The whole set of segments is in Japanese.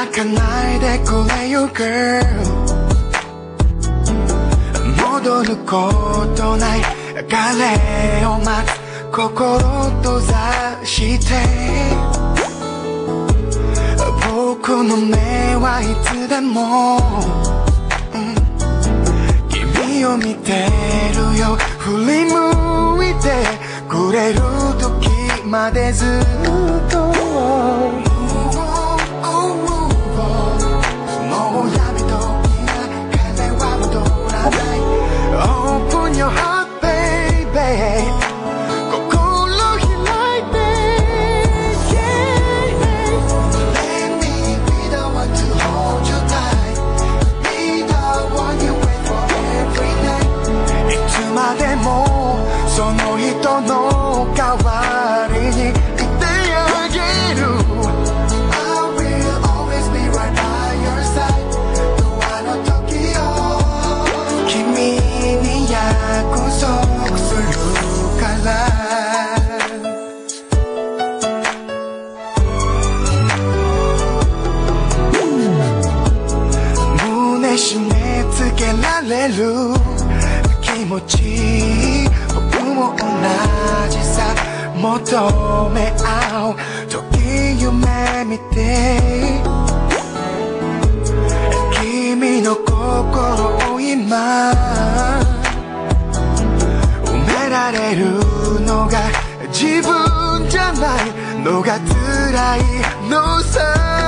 泣かないでくれよ girl 戻ることない彼を待つ心閉ざして。僕の目はいつでも、うん。君を見てるよ。振り向いてくれる時までずっと。いつまでもその人の代わりにいてあげる。I will always be right by your side. ドアの時を君に約束するから胸締め付けられる。持ち僕も同じさ。求め合う時夢見て。君の心を今埋められるのが自分じゃない。のが辛いのさ。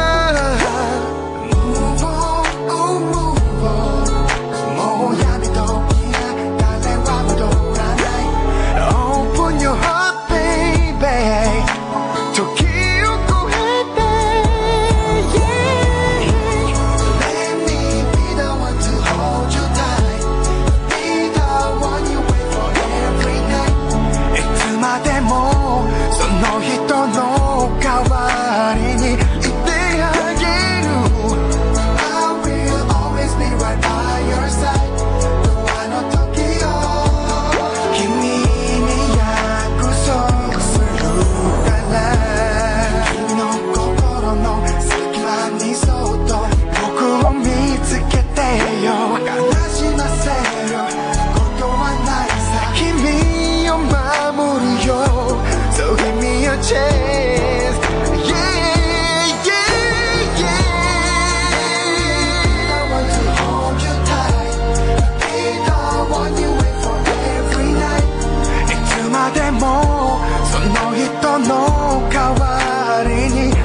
の代わりに